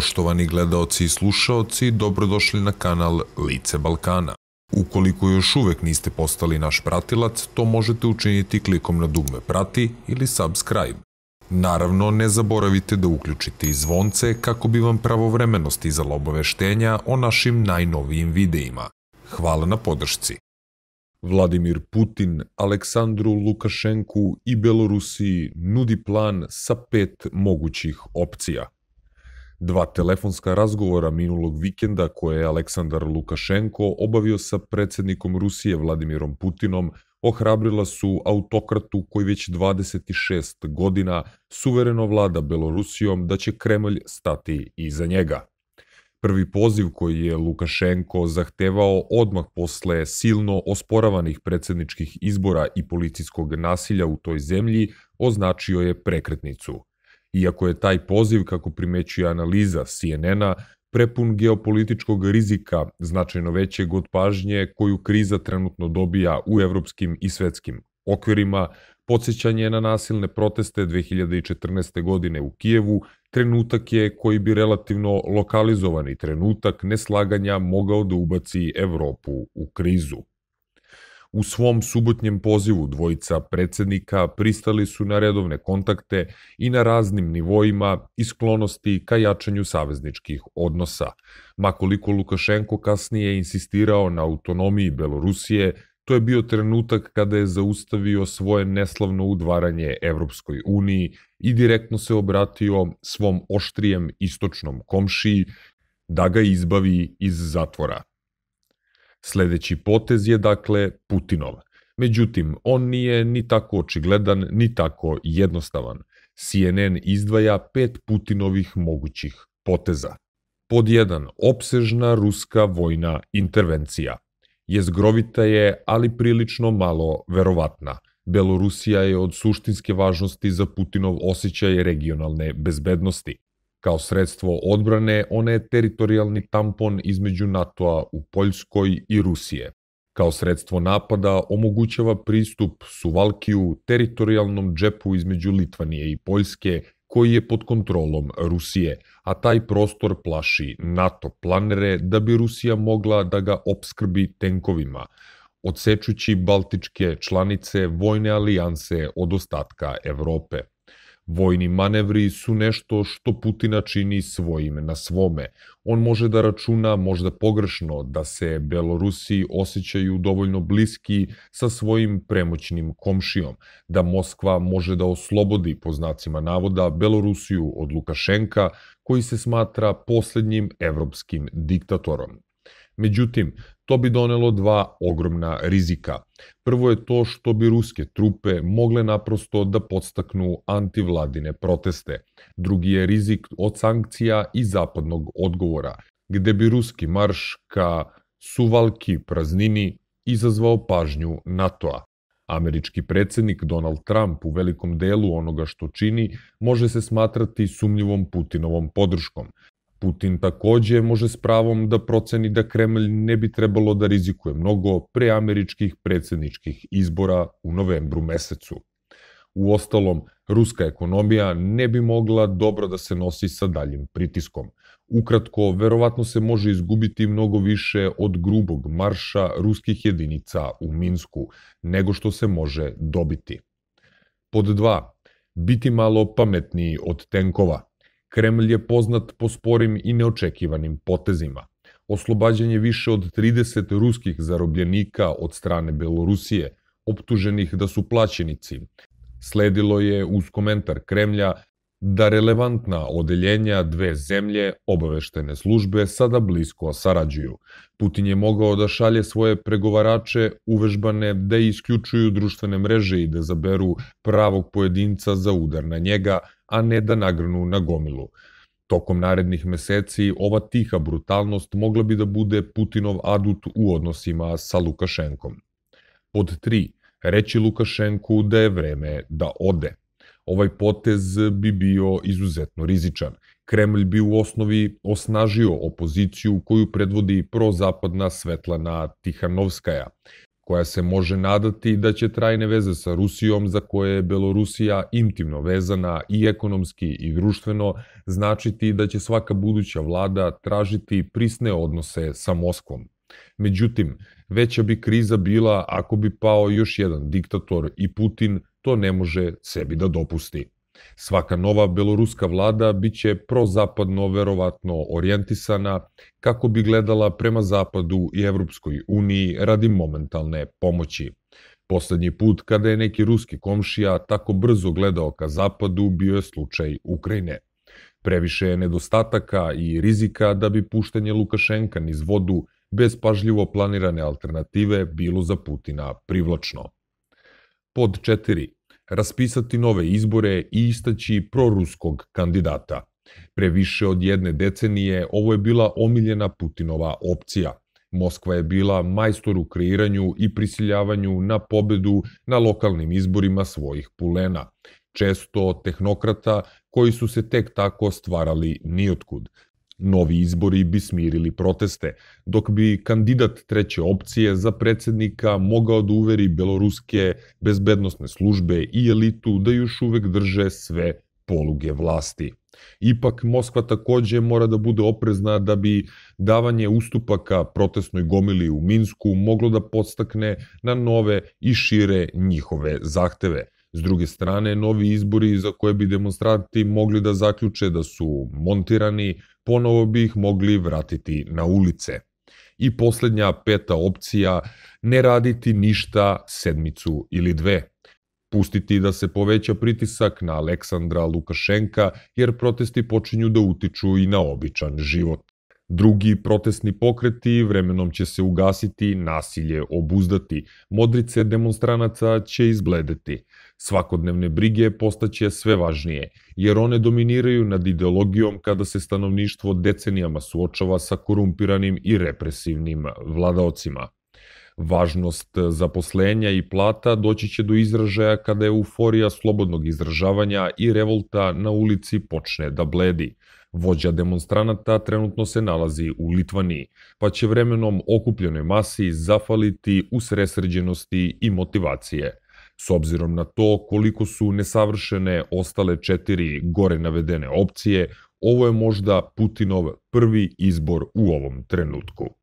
Poštovani gledaoci i slušaoci, dobrodošli na kanal Lice Balkana. Ukoliko još uvek niste postali naš pratilac, to možete učiniti klikom na dugme prati ili subscribe. Naravno, ne zaboravite da uključite i zvonce kako bi vam pravovremeno stizala obaveštenja o našim najnovijim videima. Hvala na podršci. Vladimir Putin, Aleksandru Lukašenku i Belorusiji nudi plan sa pet mogućih opcija – Dva telefonska razgovora minulog vikenda koje je Aleksandar Lukašenko obavio sa predsednikom Rusije Vladimirom Putinom ohrabrila su autokratu koji već 26 godina suvereno vlada Belorusijom da će Kremlj stati iza njega. Prvi poziv koji je Lukašenko zahtevao odmah posle silno osporavanih predsedničkih izbora i policijskog nasilja u toj zemlji označio je prekretnicu – iako je taj poziv, kako primećuje analiza CNN-a, prepun geopolitičkog rizika, značajno većeg od pažnje koju kriza trenutno dobija u evropskim i svetskim okvirima, podsjećanje na nasilne proteste 2014. godine u Kijevu, trenutak je koji bi relativno lokalizovani trenutak neslaganja mogao da ubaci Evropu u krizu. U svom subotnjem pozivu dvojica predsednika pristali su na redovne kontakte i na raznim nivoima i sklonosti ka jačanju savezničkih odnosa. Makoliko Lukašenko kasnije insistirao na autonomiji Belorusije, to je bio trenutak kada je zaustavio svoje neslavno udvaranje Evropskoj uniji i direktno se obratio svom oštrijem istočnom komšiji da ga izbavi iz zatvora. Sledeći potez je dakle Putinov. Međutim, on nije ni tako očigledan, ni tako jednostavan. CNN izdvaja pet Putinovih mogućih poteza. Pod 1. Opsežna ruska vojna intervencija. Jezgrovita je, ali prilično malo verovatna. Belorusija je od suštinske važnosti za Putinov osjećaj regionalne bezbednosti. Kao sredstvo odbrane, ona je teritorijalni tampon između NATO-a u Poljskoj i Rusije. Kao sredstvo napada omogućava pristup Suvalkiju teritorijalnom džepu između Litvanije i Poljske, koji je pod kontrolom Rusije, a taj prostor plaši NATO planere da bi Rusija mogla da ga opskrbi tenkovima, odsečući baltičke članice vojne alijanse od ostatka Evrope. Vojni manevri su nešto što Putina čini svojim na svome. On može da računa možda pogrešno da se Belorusi osjećaju dovoljno bliski sa svojim premoćnim komšijom, da Moskva može da oslobodi po znacima navoda Belorusiju od Lukašenka koji se smatra poslednjim evropskim diktatorom. Međutim, to bi donelo dva ogromna rizika. Prvo je to što bi ruske trupe mogle naprosto da podstaknu antivladine proteste. Drugi je rizik od sankcija i zapadnog odgovora, gde bi ruski marš ka suvalki praznini izazvao pažnju NATO-a. Američki predsednik Donald Trump u velikom delu onoga što čini može se smatrati sumnjivom Putinovom podrškom, Putin takođe može s pravom da proceni da Kremlj ne bi trebalo da rizikuje mnogo pre američkih predsedničkih izbora u novembru mesecu. U ostalom, ruska ekonomija ne bi mogla dobro da se nosi sa daljim pritiskom. Ukratko, verovatno se može izgubiti mnogo više od grubog marša ruskih jedinica u Minsku, nego što se može dobiti. Pod 2. Biti malo pametniji od tenkova – Kremlj je poznat po sporim i neočekivanim potezima. Oslobađanje više od 30 ruskih zarobljenika od strane Belorusije, optuženih da su plaćenici. Sledilo je uz komentar Kremlja da relevantna odeljenja dve zemlje, obaveštene službe, sada blisko sarađuju. Putin je mogao da šalje svoje pregovarače uvežbane da isključuju društvene mreže i da zaberu pravog pojedinca za udar na njega, a ne da nagrnu na gomilu. Tokom narednih meseci ova tiha brutalnost mogla bi da bude Putinov adut u odnosima sa Lukašenkom. Pod 3. Reći Lukašenku da je vreme da ode. Ovaj potez bi bio izuzetno rizičan. Kremlj bi u osnovi osnažio opoziciju koju predvodi prozapadna Svetlana Tihanovskaja, koja se može nadati da će trajne veze sa Rusijom, za koje je Belorusija intimno vezana i ekonomski i društveno, značiti da će svaka buduća vlada tražiti prisne odnose sa Moskvom. Međutim, veća bi kriza bila ako bi pao još jedan diktator i Putin to ne može sebi da dopusti. Svaka nova beloruska vlada biće prozapadno verovatno orijentisana kako bi gledala prema Zapadu i Evropskoj uniji radi momentalne pomoći. Poslednji put kada je neki ruski komšija tako brzo gledao ka Zapadu bio je slučaj Ukrajine. Previše je nedostataka i rizika da bi puštanje Lukašenka niz vodu bez pažljivo planirane alternative bilo za Putina privlačno. Pod 4 raspisati nove izbore i istaći proruskog kandidata. Pre više od jedne decenije ovo je bila omiljena Putinova opcija. Moskva je bila majstor u kreiranju i prisiljavanju na pobedu na lokalnim izborima svojih pulena, često tehnokrata koji su se tek tako stvarali nijotkud, Novi izbori bi smirili proteste, dok bi kandidat treće opcije za predsednika mogao da uveri beloruske bezbednostne službe i elitu da još uvek drže sve poluge vlasti. Ipak, Moskva takođe mora da bude oprezna da bi davanje ustupaka protestnoj gomili u Minsku moglo da podstakne na nove i šire njihove zahteve. S druge strane, novi izbori za koje bi demonstranti mogli da zaključe da su montirani, ponovo bi ih mogli vratiti na ulice. I poslednja peta opcija, ne raditi ništa sedmicu ili dve. Pustiti da se poveća pritisak na Aleksandra Lukašenka jer protesti počinju da utiču i na običan život. Drugi protestni pokreti vremenom će se ugasiti, nasilje obuzdati, modrice demonstranaca će izbledeti. Svakodnevne brige postaće sve važnije, jer one dominiraju nad ideologijom kada se stanovništvo decenijama suočava sa korumpiranim i represivnim vladaocima. Važnost zaposlenja i plata doći će do izražaja kada euforija slobodnog izražavanja i revolta na ulici počne da bledi. Vođa demonstranata trenutno se nalazi u Litvaniji, pa će vremenom okupljenoj masi zafaliti u sresređenosti i motivacije. S obzirom na to koliko su nesavršene ostale četiri gore navedene opcije, ovo je možda Putinov prvi izbor u ovom trenutku.